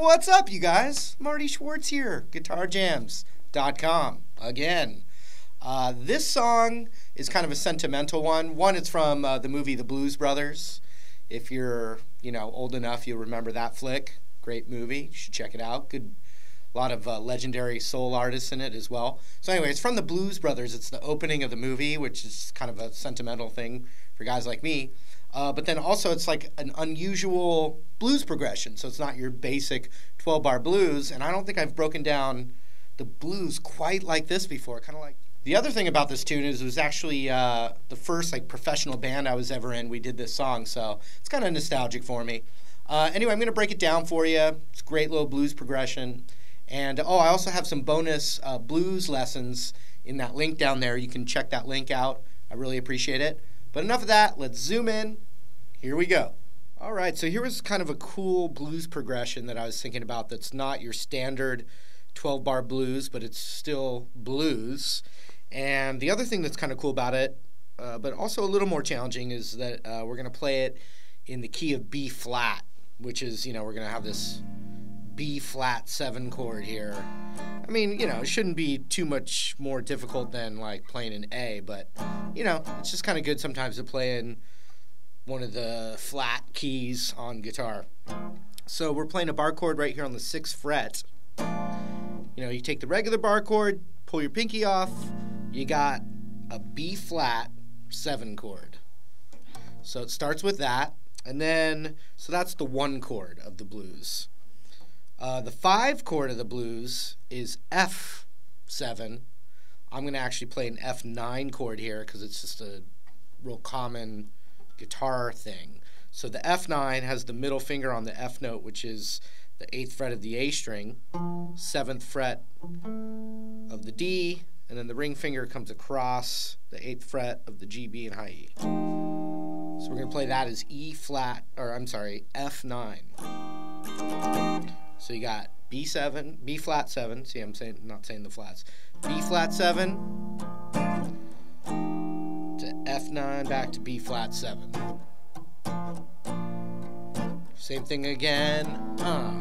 what's up, you guys? Marty Schwartz here, GuitarJamz.com again. Uh, this song is kind of a sentimental one. One, it's from uh, the movie The Blues Brothers. If you're, you know, old enough, you'll remember that flick. Great movie. You should check it out. Good, a lot of uh, legendary soul artists in it as well. So anyway, it's from the Blues Brothers. It's the opening of the movie, which is kind of a sentimental thing for guys like me. Uh, but then also it's like an unusual blues progression. So it's not your basic 12 bar blues. And I don't think I've broken down the blues quite like this before. Kind of like the other thing about this tune is it was actually uh, the first like professional band I was ever in. We did this song, so it's kind of nostalgic for me. Uh, anyway, I'm going to break it down for you. It's a great little blues progression. And oh, I also have some bonus uh, blues lessons in that link down there. You can check that link out. I really appreciate it. But enough of that. Let's zoom in. Here we go. All right, so here was kind of a cool blues progression that I was thinking about that's not your standard 12 bar blues, but it's still blues. And the other thing that's kind of cool about it, uh, but also a little more challenging, is that uh, we're going to play it in the key of B flat, which is, you know, we're going to have this B flat 7 chord here. I mean, you know, it shouldn't be too much more difficult than like playing an A, but, you know, it's just kind of good sometimes to play in one of the flat keys on guitar. So we're playing a bar chord right here on the 6th fret. You know, you take the regular bar chord, pull your pinky off, you got a B flat 7 chord. So it starts with that, and then, so that's the 1 chord of the blues. Uh, the five chord of the blues is F7. I'm going to actually play an F9 chord here because it's just a real common guitar thing. So the F9 has the middle finger on the F note, which is the eighth fret of the A string, seventh fret of the D, and then the ring finger comes across the eighth fret of the G, B, and high E. So we're going to play that as E flat, or I'm sorry, F9. So you got B7, B flat 7. See, I'm saying not saying the flats. B flat 7 to F9 back to B flat 7. Same thing again. Uh.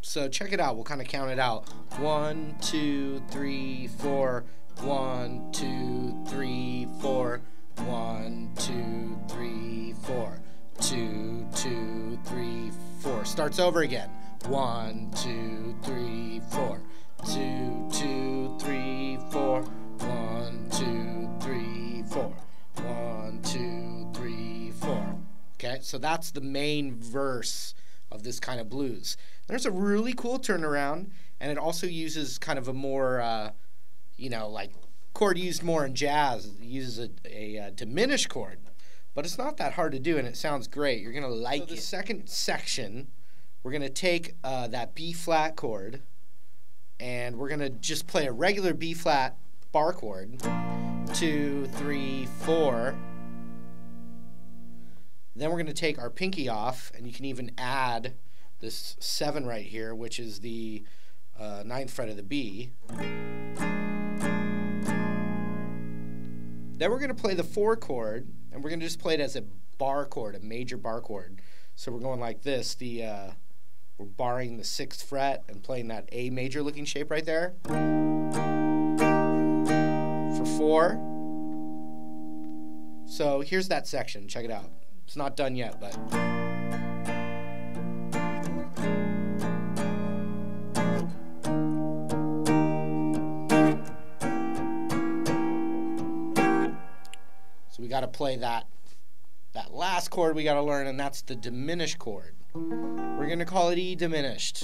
So check it out. We'll kind of count it out. One, two, three, four. One, two, three, four. One, two, three, four. Two, two, three, four. Starts over again. One, two, three, four. Two, two, three, four. One, two, three, four. One, two, three, four. Okay, so that's the main verse of this kind of blues. There's a really cool turnaround, and it also uses kind of a more uh, you know, like chord used more in jazz. Uses a, a, a, diminished chord, but it's not that hard to do, and it sounds great. You're gonna like so the it. second section, we're gonna take uh, that B flat chord, and we're gonna just play a regular B flat bar chord. Two, three, four. Then we're gonna take our pinky off, and you can even add this seven right here, which is the uh, ninth fret of the B. Then we're going to play the four chord, and we're going to just play it as a bar chord, a major bar chord. So we're going like this. The uh, we're barring the sixth fret and playing that A major looking shape right there. For four. So here's that section. Check it out. It's not done yet, but. Got to play that that last chord we got to learn, and that's the diminished chord. We're going to call it E diminished.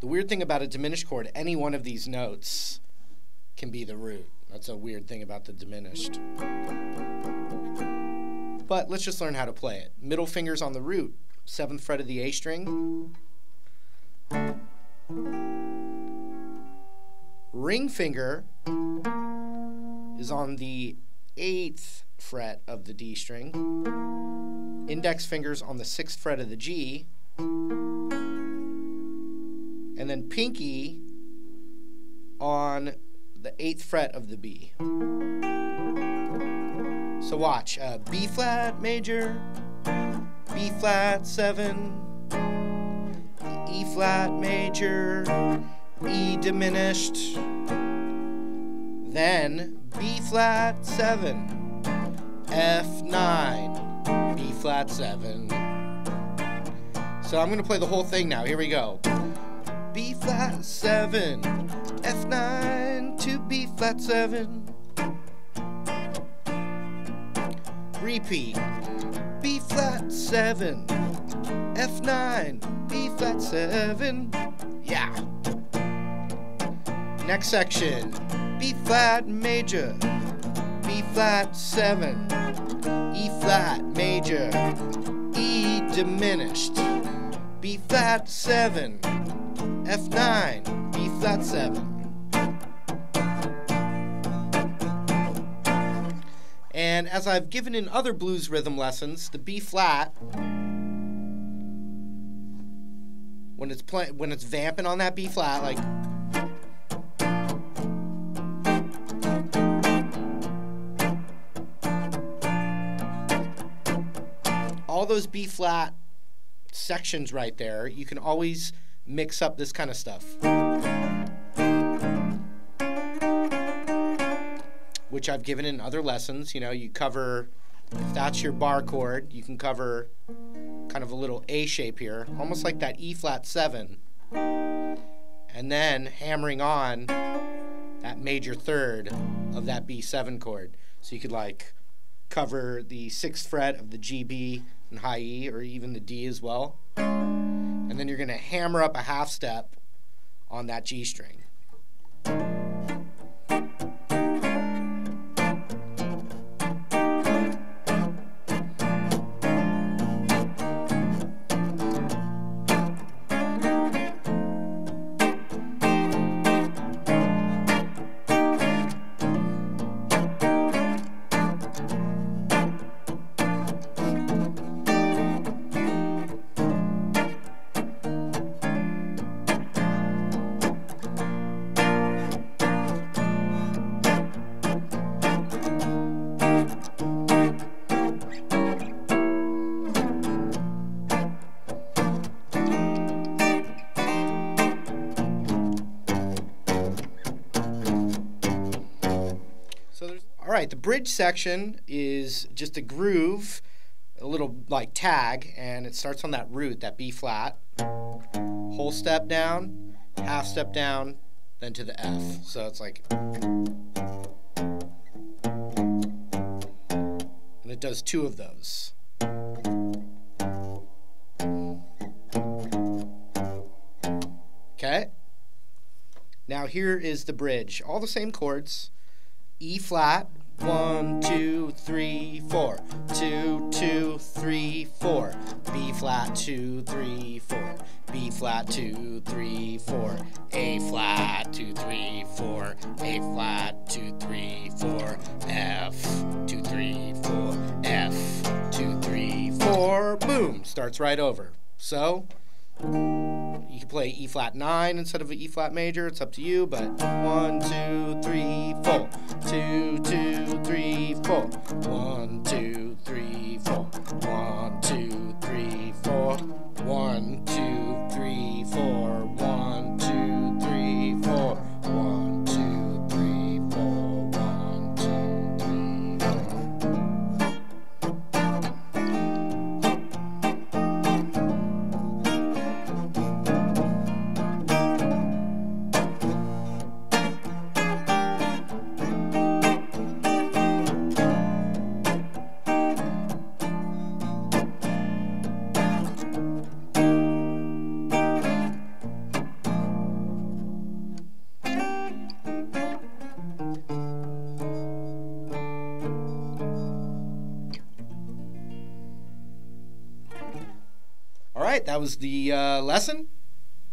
The weird thing about a diminished chord, any one of these notes can be the root. That's a weird thing about the diminished. But let's just learn how to play it. Middle finger's on the root, seventh fret of the A string. Ring finger is on the eighth fret of the D string, index fingers on the sixth fret of the G, and then pinky on the eighth fret of the B. So watch uh, B flat major, B flat 7, E flat major, E diminished, then B flat 7, F9, B flat 7. So I'm going to play the whole thing now. Here we go. B flat 7, F9 to B flat 7. Repeat. B flat 7, F9, B flat 7. Yeah. Next section. B flat major, B flat 7, E flat major, E diminished, B flat 7, F9, B flat 7. And as I've given in other blues rhythm lessons, the B flat when it's play, when it's vamping on that B flat like those B flat sections right there, you can always mix up this kind of stuff. Which I've given in other lessons. You know, you cover, if that's your bar chord, you can cover kind of a little A shape here, almost like that E flat 7. And then hammering on that major third of that B7 chord. So you could like cover the sixth fret of the G, B, and high E, or even the D as well. And then you're going to hammer up a half step on that G string. Right, the bridge section is just a groove, a little like tag, and it starts on that root, that B flat. Whole step down, half step down, then to the F. So it's like. And it does two of those. Okay? Now here is the bridge. All the same chords. E flat, one, two, three, four. Two, two, three, four. B flat, two, three, four. B flat, two, three, four. A flat, two, three, four. A flat, two, three, four. F, two, three, four. F, two, three, four. Boom! Starts right over. So, you can play E flat 9 instead of an E flat major. It's up to you, but 1, 2, 3, 4. 2, 2, 3, 4. 1, right, that was the uh, lesson.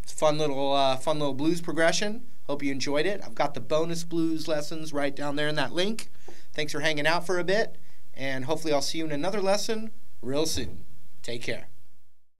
It's fun little, uh, fun little blues progression. Hope you enjoyed it. I've got the bonus blues lessons right down there in that link. Thanks for hanging out for a bit, and hopefully I'll see you in another lesson real soon. Take care.